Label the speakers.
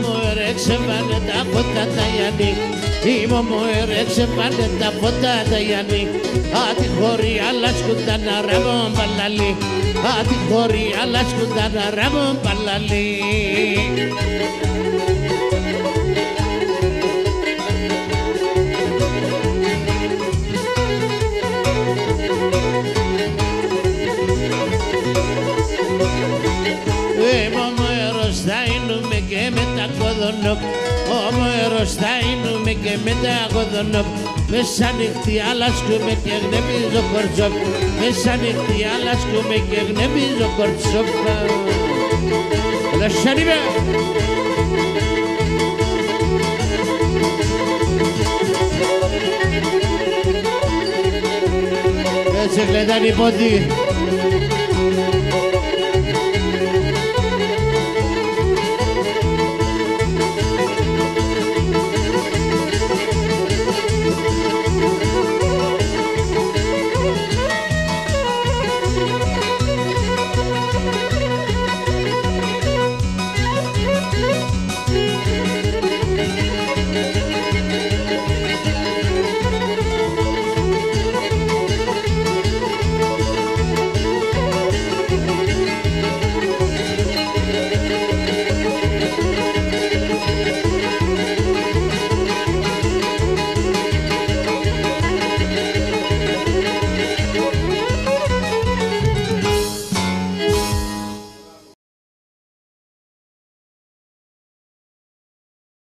Speaker 1: μου έρεξε πάνε τα φώτα τα Γιάννη Ήμο μου έρεξε πάνε τα φώτα τα Γιάννη Άτι χωρί άλλα σκουτάνα ράμον παλαλή Άτι χωρί άλλα σκουτάνα ράμον παλαλή και με τα κοδονόπ Όμω με και με τα κοδονόπ Μέσα νυχτή αλλάσκουμε και γνεμίζω κορτσόπ. Μέσα νυχτή αλλάσκουμε και γνεμίζω κορτσόπ. Λασσάνι με! Έτσι γλεντάνε οι πόντοι